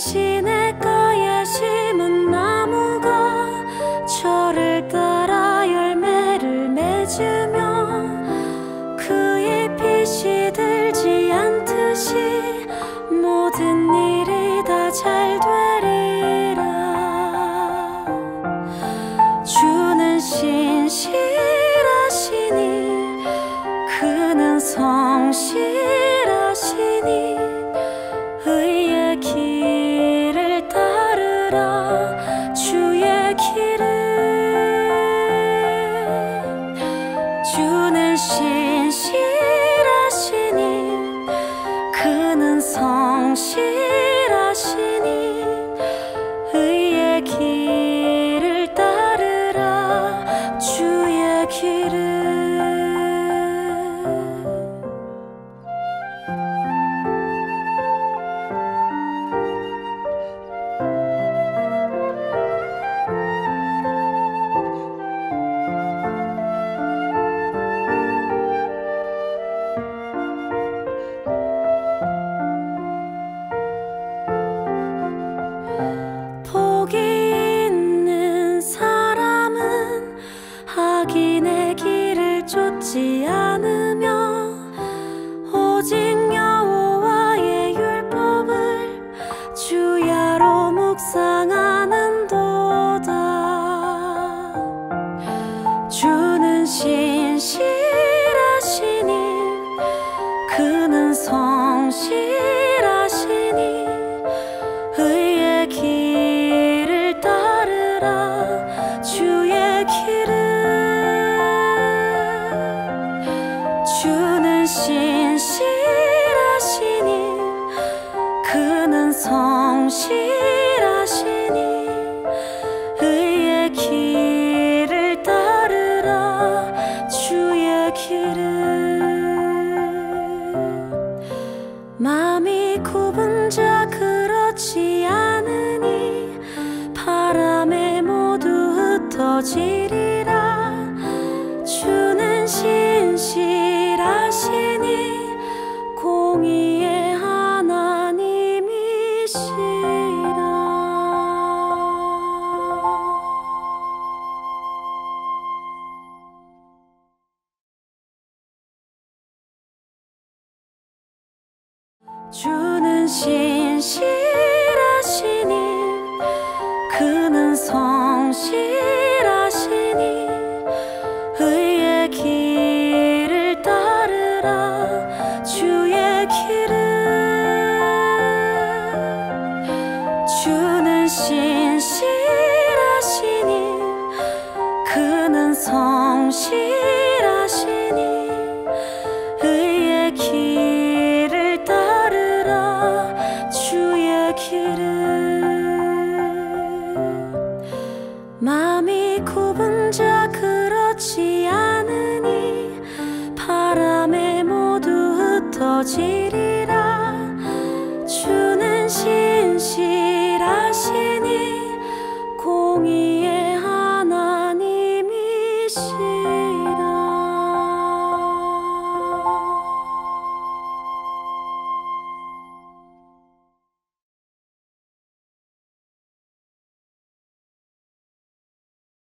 시내가에 심은 나무가 저를 따라 열매를 맺으며 그의 빛이 들지 않듯이 모든 일이 다 잘 되리라. 주는 신실하시니 그는 성실 성실하시니 의의 길을 따르라. 주의 길을 성실하시니 의의 길을 따르라. 주의 길을 주는 신실하시니 그는 성실하시니 흩어지리라 주는 신실하시니 공의의 하나님이시라. 주는 신실하시니 진실하시니 그는 성실하시니 의의 길을 따르라 주의 길을 마음이 굽은 자 그렇지 않으니 바람에 모두 흩어지리라 주는 신실